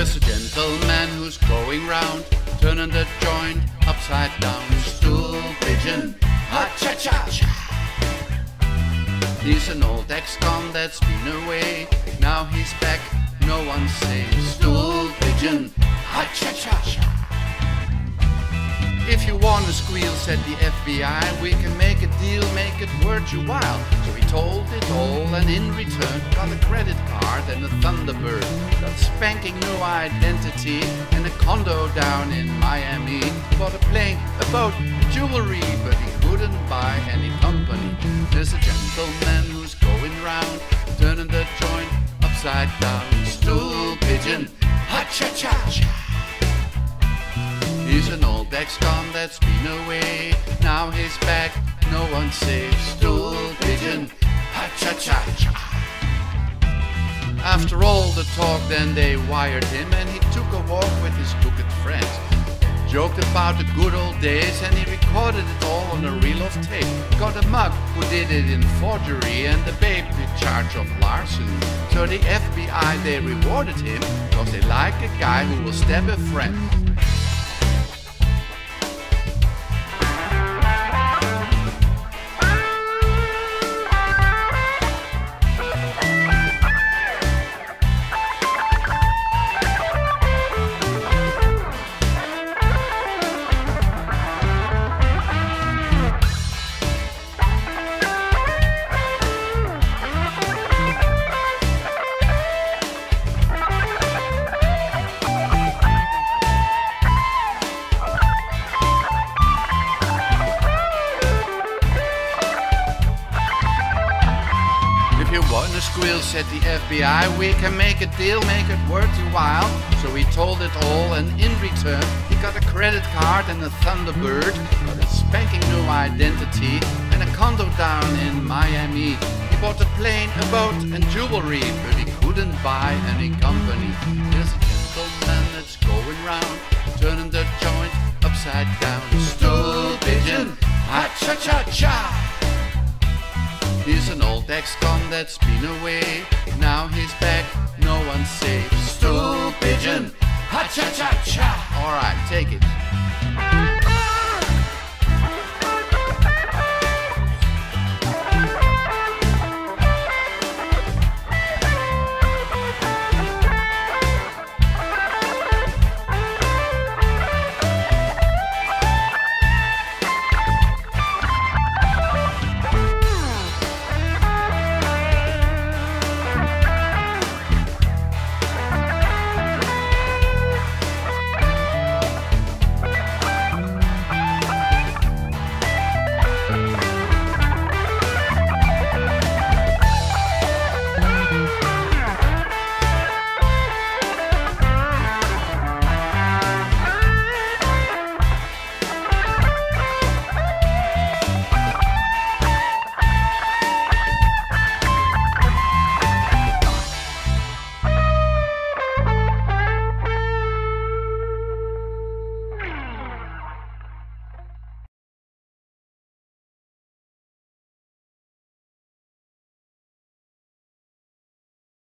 There's a gentleman who's going round, turning the joint upside down. Stool pigeon, ha cha cha cha. He's an old ex-con that's been away. Now he's back, no one says. Stool pigeon, ha cha cha cha. If you wanna squeal, said the FBI, we can make a deal, make it worth your while. So he told it all and in return got a credit card and a Thunderbird. Spanking new identity and a condo down in Miami. Bought a plane, a boat, jewelry, but he couldn't buy any company. There's a gentleman who's going round, turning the joint upside down. Stool pigeon, ha cha cha cha. He's an old ex-con that's been away. Now he's back, no one saves. Stool pigeon, ha cha cha cha. After all the talk, then they wired him, and he took a walk with his crooked friends. Joked about the good old days, and he recorded it all on a reel of tape. Got a mug who did it in forgery, and the babe in charge of larceny. So the FBI they rewarded him, cause they like a guy who will stab a friend. If you want to squeal, said the FBI, we can make a deal, make it worth your while. So he told it all, and in return, he got a credit card and a Thunderbird, got a spanking new identity, and a condo down in Miami. He bought a plane, a boat, and jewelry, but he couldn't buy any company. There's a gentleman that's going round, turning the joint upside down. Stool pigeon, ha cha cha cha. He's an old ex-con that's been away. Now he's back, no one safe. Stool pigeon, ha cha cha cha. All right, take it.